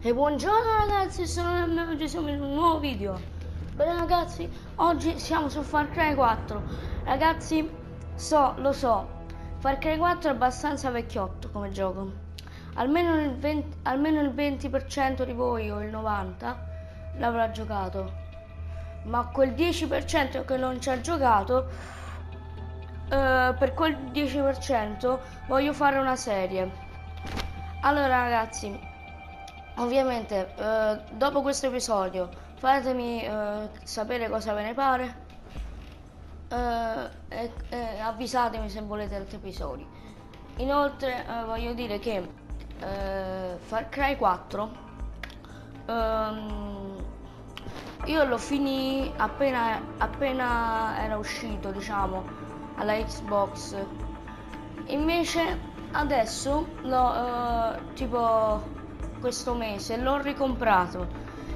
E buongiorno ragazzi, sono nel oggi siamo in un nuovo video. Bene ragazzi, oggi siamo su Far Cry 4. Ragazzi, so, lo so, Far Cry 4 è abbastanza vecchiotto come gioco. Almeno il 20%, almeno il 20% di voi o il 90% l'avrà giocato. Ma quel 10% che non ci ha giocato, eh, per quel 10% voglio fare una serie. Allora ragazzi, Ovviamente, eh, dopo questo episodio, fatemi eh, sapere cosa ve ne pare eh, e, e, avvisatemi se volete altri episodi. Inoltre, eh, voglio dire che eh, Far Cry 4 ehm, io lo finì appena, appena era uscito, diciamo, alla Xbox. Invece adesso lo eh, tipo questo mese, l'ho ricomprato.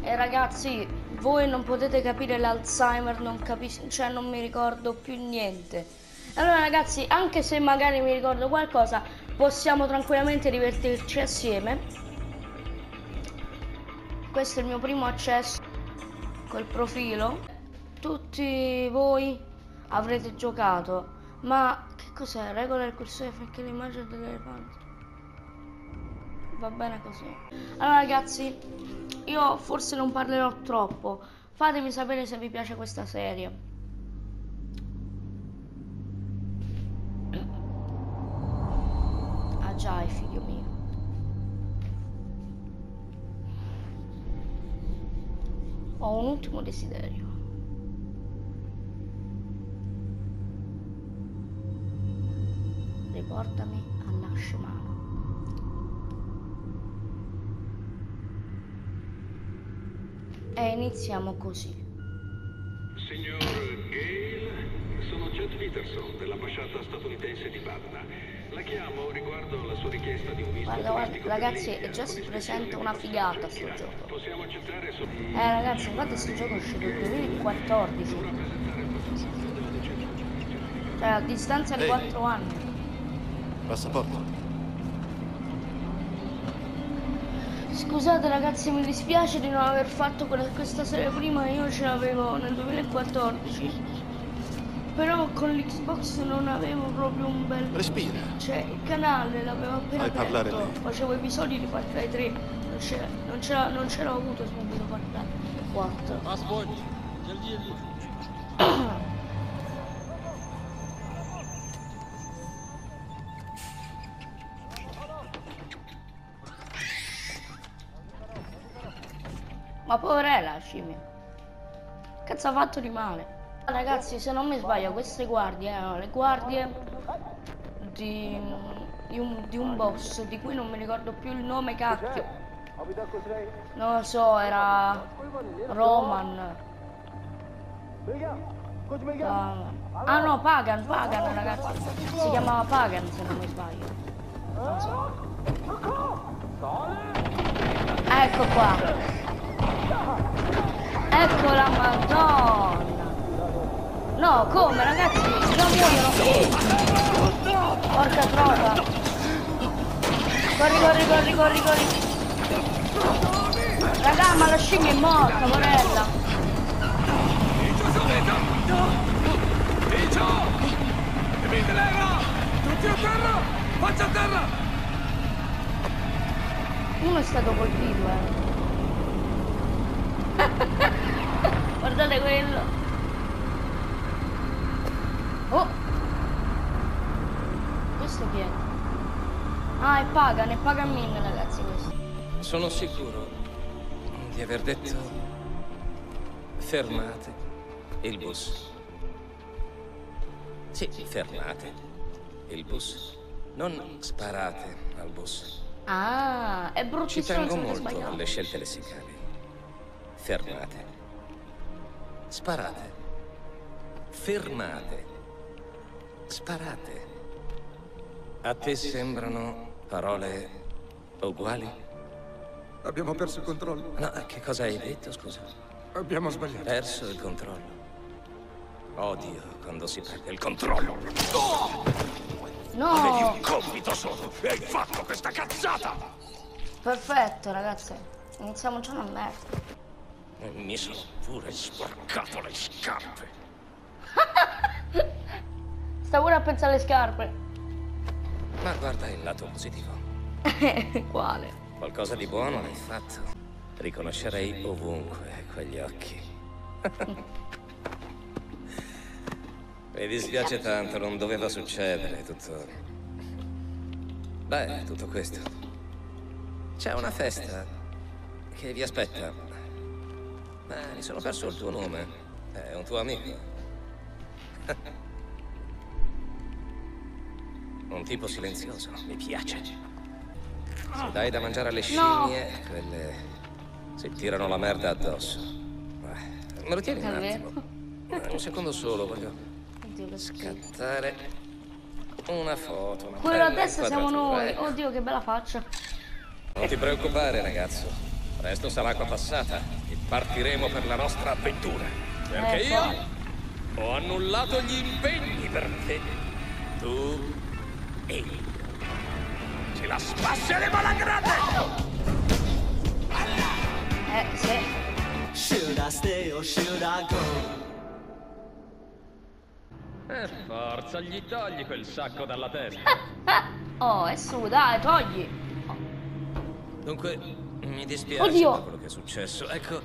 E ragazzi, voi non potete capire l'Alzheimer, non capisco, cioè non mi ricordo più niente. Allora ragazzi, anche se magari mi ricordo qualcosa, possiamo tranquillamente divertirci assieme. Questo è il mio primo accesso col profilo. Tutti voi avrete giocato, ma che cos'è? Regola il cursore perché l'immagine dell'elefante va bene così. Allora ragazzi, io forse non parlerò troppo. Fatemi sapere se vi piace questa serie. Ah già, figlio mio. Ho un ultimo desiderio. Riportami alla scemata. E iniziamo così. Signor Gale, sono Jet Peterson dell'ambasciata statunitense di Padna. La chiamo riguardo la sua richiesta di un visto Guarda, guarda, ragazzi, è già si presenta una figata sto gioco. Possiamo accettare solo... Eh ragazzi, infatti sto gioco è uscito nel 2014. Cioè a distanza di Ehi. 4 anni. Passaporto. Scusate ragazzi, mi dispiace di non aver fatto quella, questa serie prima, io ce l'avevo nel 2014. Però con l'Xbox non avevo proprio un bel... Respira. Cioè, il canale l'avevo appena Vai aperto. Parlare Facevo episodi di Far Cry 3, non c'era, non c'era avuto subito Far Cry 4. Passport, Ma poverella la scimmia. Cazzo ha fatto di male? Ragazzi, se non mi sbaglio, queste guardie erano le guardie di, di un, di un boss di cui non mi ricordo più il nome, cacchio. Non lo so, era Roman. Ah, ah no, Pagan, Pagan ragazzi. Si chiamava Pagan se non mi sbaglio. Non so. Ecco qua. Ecco la madonna. No, come ragazzi? Non muoiono. Porca trota. Corri, corri, corri, corri, corri. Raga, ma la scimmia è morta, porella. Tutti a terra! Faccia a terra! Uno è stato colpito, eh. Guardate quello. Oh. Questo chi è? Ah, è Pagan, è Pagan Min, ragazzi, questo. Sono sicuro di aver detto fermate il bus. Sì, fermate il bus. Non sparate al bus. Ah, è Ci bruttissimo tengo molto alle scelte lessicali. Fermate. Sparate. Fermate. Sparate. A te sembrano parole uguali? Abbiamo perso il controllo. No, che cosa hai detto, scusa? Abbiamo sbagliato. Perso il controllo. Odio quando si perde il controllo. Avevi No, un compito solo e hai fatto questa cazzata! perfetto, ragazzi. Iniziamo già una merda. E Mi sono pure sporcato le scarpe. Sta pure a pensare alle scarpe. Ma guarda il lato positivo. Quale? Qualcosa di buono l'hai fatto. Riconoscerei ovunque quegli occhi. Mi dispiace tanto, non doveva succedere tutto. Beh, tutto questo. C'è una festa che vi aspetta. Beh, mi sono perso il tuo nome. È un tuo amico. Un tipo silenzioso, mi piace. Se dai da mangiare alle scimmie, quelle si tirano la merda addosso. Me lo tieni un attimo? Eh, Un secondo solo, voglio scattare una foto. Una Quello a bella destra siamo noi. ecco. Oddio, che bella faccia. Non ti preoccupare, ragazzo. Presto sarà acqua passata e partiremo per la nostra avventura. Perché Eh, io ho annullato gli impegni per te. Tu e io. Ce la spasseremo alla grande! Eh, sì. Should I stay or should I go? Eh, forza, gli togli quel sacco dalla testa. Oh, è su, dai, togli. Dunque, mi dispiace Oddio. per quello che è successo. Ecco,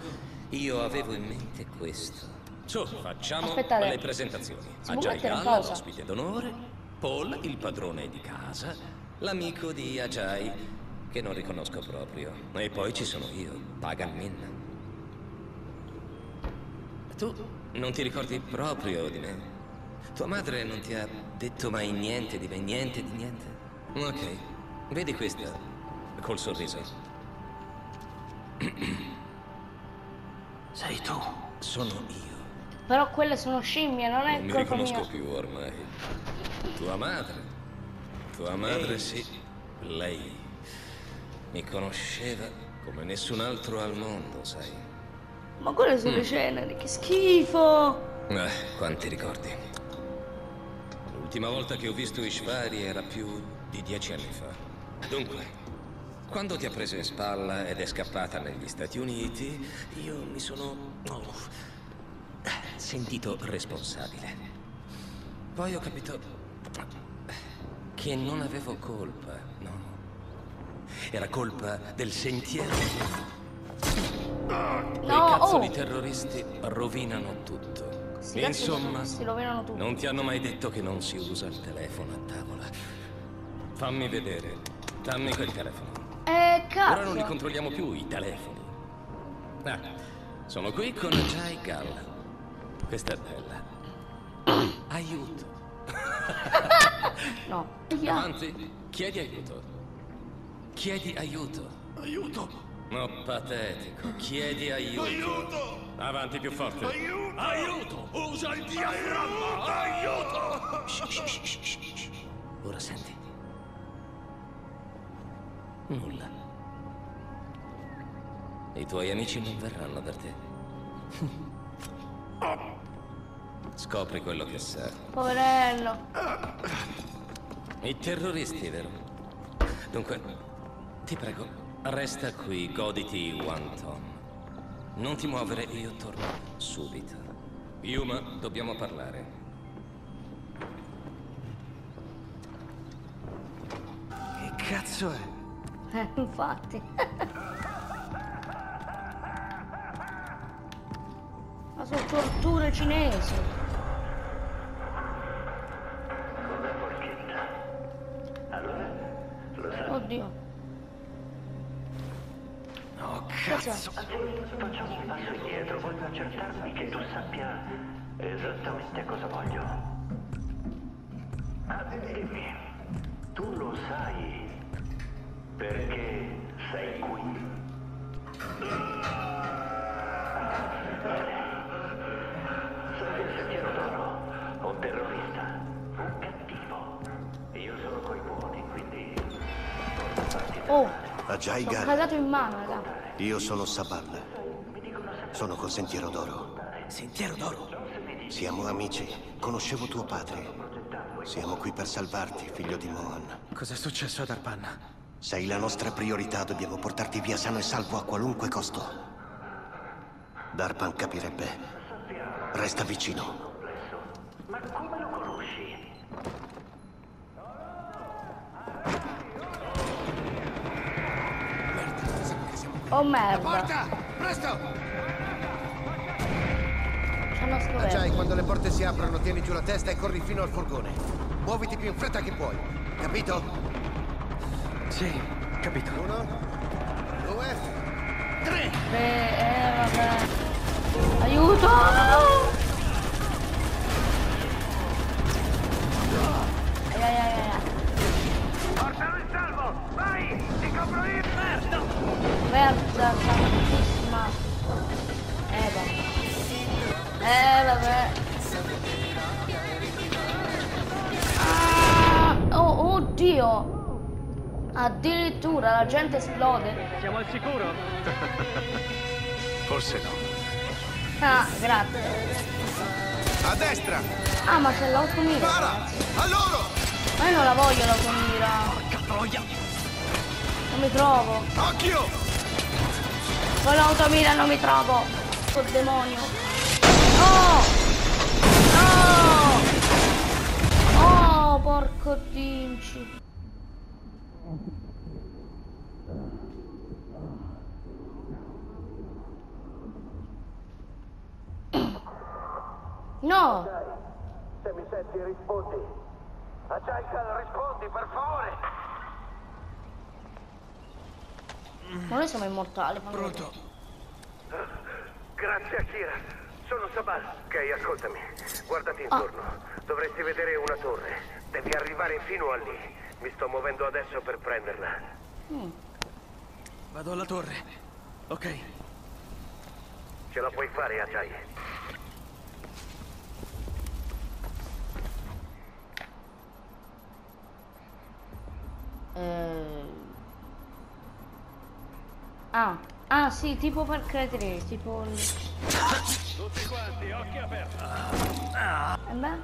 io avevo in mente questo. Su, facciamo Aspettate. le presentazioni. Si può Ajay mettere in Gala, pausa? l'ospite d'onore, Paul, il padrone di casa, l'amico di Ajay, che non riconosco proprio. E poi ci sono io, Pagan Min. Tu non ti ricordi proprio di me? Tua madre non ti ha detto mai niente di me, niente di niente? Ok, vedi questa, col sorriso. Sei tu. Sono io. Però quelle sono scimmie, non è Non mi colpa riconosco mia. più ormai. Tua madre. Tua madre sì. Lei mi conosceva come nessun altro al mondo, sai. Ma quelle Mm. sono le ceneri, che schifo. Eh, quanti ricordi. L'ultima volta che ho visto Ishvari era più di dieci anni fa. Dunque, quando ti ha preso in spalla ed è scappata negli Stati Uniti, io mi sono oh, sentito responsabile. Poi ho capito che non avevo colpa, no. Era colpa del sentiero. Quei No, cazzo oh. di terroristi rovinano tutto. Di Insomma, terroristi rovinano tutto. non ti hanno mai detto che non si usa il telefono a tavola. Fammi vedere. Dammi quel telefono. Eh, Ora non li cazzo. controlliamo più i telefoni. Ah, sono qui con Jai Galla. Questa è bella. Aiuto. No. Via. Avanti. Chiedi aiuto. Chiedi aiuto. Aiuto! No, patetico. Chiedi aiuto. Aiuto! Avanti più forte. Aiuto! Aiuto! Usa il diaframma! Aiuto! Shh, shh. Ora senti. Nulla. I tuoi amici non verranno per te. Scopri quello che serve. Poverello. I terroristi, vero? Dunque, ti prego, resta qui, goditi One Tom. Non ti muovere, io torno subito. Yuma, dobbiamo parlare. Che cazzo è? Eh, infatti. Ma sono torture cinesi. Oddio. Oh, Cazzo. Facciamo un passo indietro, voglio accertarmi che tu sappia esattamente cosa voglio. Ah, dimmi, tu lo sai perché sei qui? Oh, Ajay sono Gar, cagato in mano, raga. io sono Sabal. Sono col Sentiero d'Oro. Sentiero d'oro. Siamo amici. Conoscevo tuo padre. Siamo qui per salvarti, figlio di Mohan. Cos'è successo ad Arpanna? Sei la nostra priorità, dobbiamo portarti via sano e salvo a qualunque costo. Darpan capirebbe. Resta vicino. Oh merda. Porta! Presto! Ci hanno scoperto. quando le porte si aprono, tieni giù la testa e corri fino al furgone. Muoviti più in fretta che puoi. Capito? Sì, capito. Uno, due, tre! Beh, eh, vabbè. Aiuto! Ai ai ai ai. Portalo in salvo! Vai! Ti copro io! Merda! Merda santissima. Eh vabbè. Eh vabbè. Ah, oh, oddio. Addirittura la gente esplode. Siamo al sicuro? Forse no. Ah, grazie. A destra! Ah, ma c'è l'automira. Para! A loro! Ma io non la voglio l'automira. Porca troia! Non mi trovo. Occhio! Con l'automira non mi trovo. Col demonio. No! No! Oh, porco dinci. No! Se mi senti rispondi. Ajaikal, rispondi, per favore! Ma noi siamo immortali. ma- Pronto? Grazie Akira. Sono Sabal. Ok, ascoltami. Guardati Ah. intorno. Dovresti vedere una torre. Devi arrivare fino a lì. Mi sto muovendo adesso per prenderla. Vado alla torre. Ok. Ce la puoi fare, Ajay? Eh... Ah, ah sì, tipo per credere, tipo... Tutti quanti, occhi aperti. Eh beh,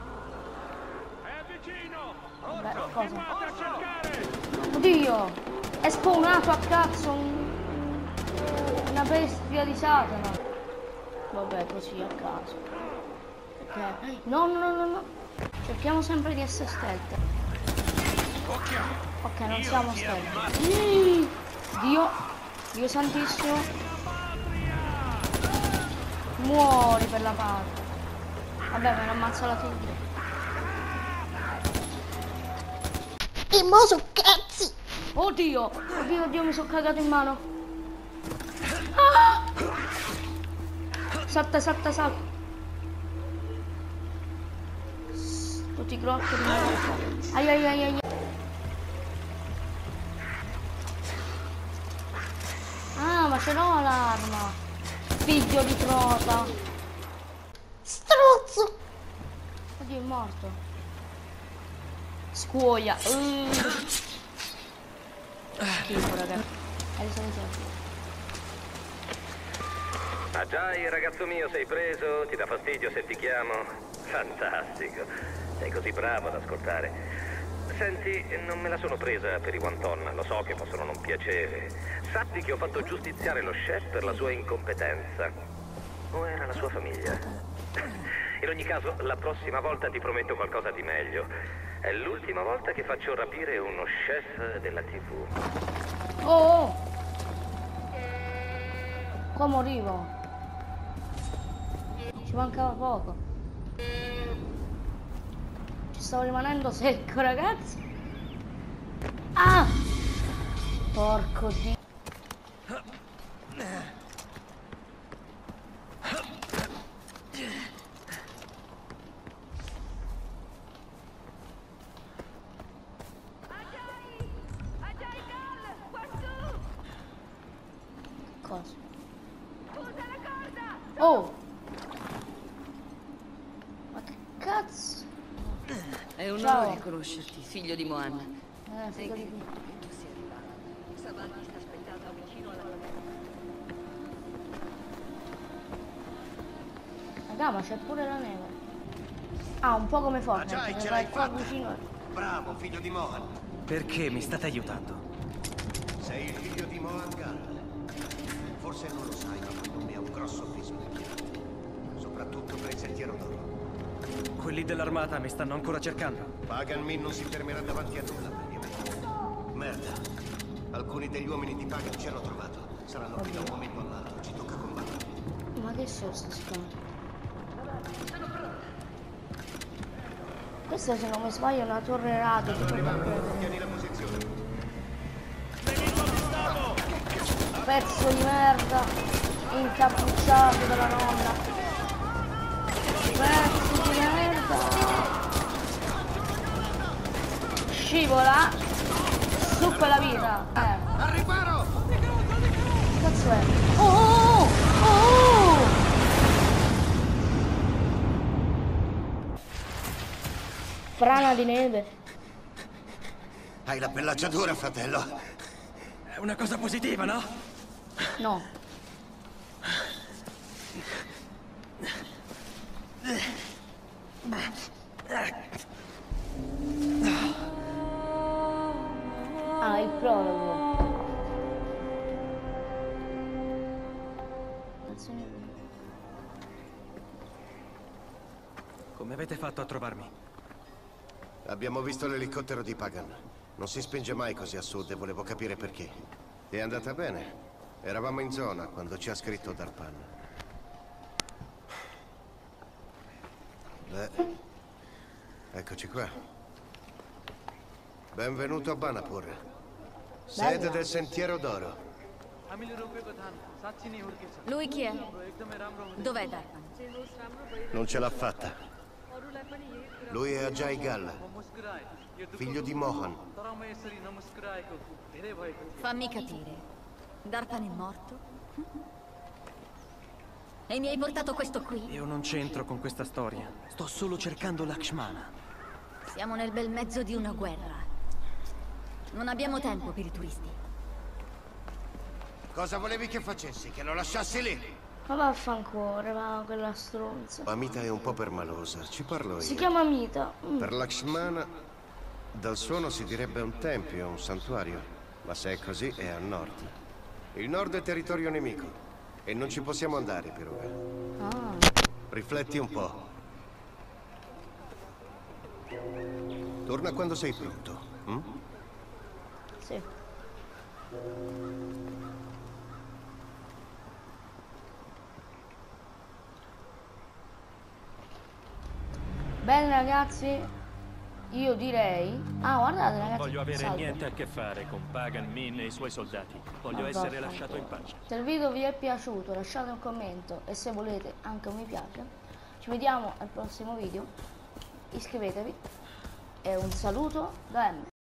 È vicino! beh, cosa? Oddio! È spawnato a cazzo un... una bestia di Satana. Vabbè, così a caso. Ok. No, no, no, no, no. Cerchiamo sempre di essere stealth. Ok, non siamo stealth. Mm, Dio, Dio santissimo. Muori per la parte. Vabbè, me ne ammazza la tigre. E mo su cazzi! Oddio! Oddio, oddio, mi sono cagato in mano. Ah! Salta, salta, salta. Tutti i grotti di merda. Ai ai ai ai. Ce l'ho l'arma. Figlio di trota. Struzzo! Oddio, è morto. Scuoia. Uh. Schifo, ragazzi. Adesso mi sento. Ajay, ragazzo mio, sei preso? Ti dà fastidio se ti chiamo? Fantastico. Sei così bravo ad ascoltare. Senti, non me la sono presa per i wonton, lo so che possono non piacere. Sappi che ho fatto giustiziare lo chef per la sua incompetenza. O era la sua famiglia? In ogni caso, la prossima volta ti prometto qualcosa di meglio. È l'ultima volta che faccio rapire uno chef della TV. Oh, oh. Qua morivo. Ci mancava poco. Stavo rimanendo secco, ragazzi. Ah! Porco di... Cosa? Oh! Ma che cazzo? È un Ciao. onore conoscerti, figlio di Mohammed. Eh, figa di qui. Raga, ma c'è pure la neve. Ah, un po' come Fortnite, Ajay, che ce l'hai qua fatta. vicino. Bravo, figlio di Mohan. Perché mi state aiutando? di Mohan Gal. Forse non lo sai, ma quel nome ha un grosso peso nel piano. Soprattutto per il sentiero d'oro. Quelli dell'armata mi stanno ancora cercando. Pagan Min non si fermerà davanti a nulla Merda. Alcuni degli uomini di Pagan ci hanno trovato. Saranno qui da un momento all'altro. Ci tocca combattere. Ma che sono sti scontri? Questa se non mi sbaglio è una torre radio. tipo Tieni la posizione. Pezzo di merda. Incappucciato dalla nonna. Pezzo. Scivola. Su quella vita. Eh. Al riparo! Che cazzo è? Oh! oh, oh, oh! Frana di neve. Hai la pellaggiatura, fratello. È una cosa positiva, no? No. Ah, il prologo. Come avete fatto a trovarmi? Abbiamo visto l'elicottero di Pagan. Non si spinge mai così a sud e volevo capire perché. È andata bene. Eravamo in zona quando ci ha scritto Darpan. Beh, eccoci qua. Benvenuto a Banapur, sede del Sentiero d'Oro. Lui chi è? Dov'è Darpan? Non ce l'ha fatta. Lui è Ajay Galla, figlio di Mohan. Fammi capire. Darpan è morto? E mi hai portato questo qui? Io non c'entro con questa storia. Sto solo cercando Lakshmana. Siamo nel bel mezzo di una guerra. Non abbiamo tempo per i turisti. Cosa volevi che facessi? Che lo lasciassi lì? Ma vaffanculo, va quella stronza. Amita è un po' permalosa, ci parlo io. Si chiama Mita. Mm. Per Lakshmana, dal suono si direbbe un tempio, un santuario. Ma se è così, è a nord. Il nord è territorio nemico. E non ci possiamo andare per ora. Ah. Rifletti un po'. Torna quando sei pronto. hm? Sì. Bene ragazzi, io direi... Ah guardate ragazzi, Voglio avere salve. niente a che fare con Pagan Min e i suoi soldati. Voglio Ma essere lasciato in pace. Se il video vi è piaciuto lasciate un commento e se volete anche un mi piace. Ci vediamo al prossimo video. Iscrivetevi e un saluto da M.